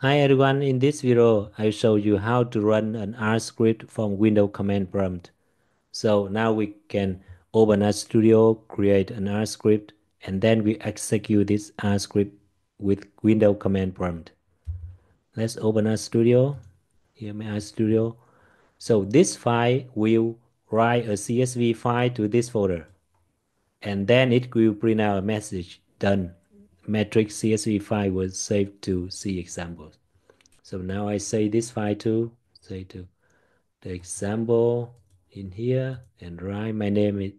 Hi everyone, in this video I show you how to run an R script from Windows command prompt. So now we can open R Studio, create an R script, and then we execute this R script with Windows command prompt. Let's open RStudio. Here my RStudio. So this file will write a CSV file to this folder. And then it will print out a message done matrix CSV file was saved to C examples. So now I say this file to say to the example in here and write my name is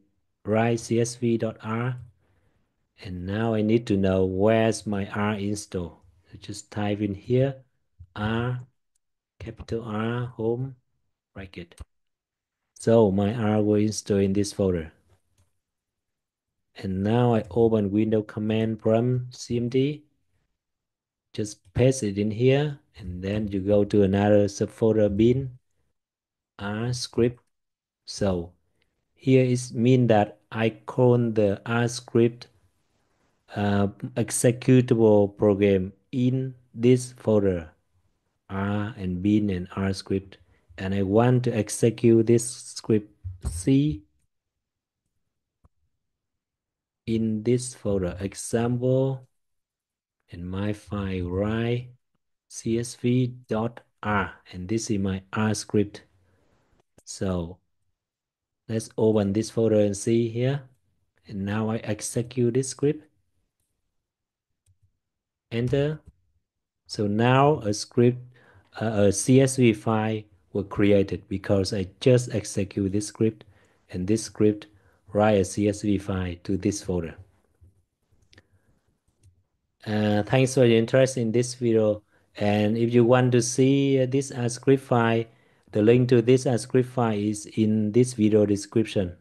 write csv.r and now I need to know where's my R install. So just type in here R capital R home bracket. So my R will install in this folder. And now I open window command from CMD. Just paste it in here and then you go to another subfolder bin R script. So here is mean that I call the R script uh, executable program in this folder R and bin and R script and I want to execute this script C in this folder example and my file write csv.r and this is my R script. So let's open this folder and see here. And now I execute this script. Enter. So now a script uh, a CSV file was created because I just execute this script and this script write a CSV file to this folder. Uh, thanks for your interest in this video. And if you want to see this script file, the link to this script file is in this video description.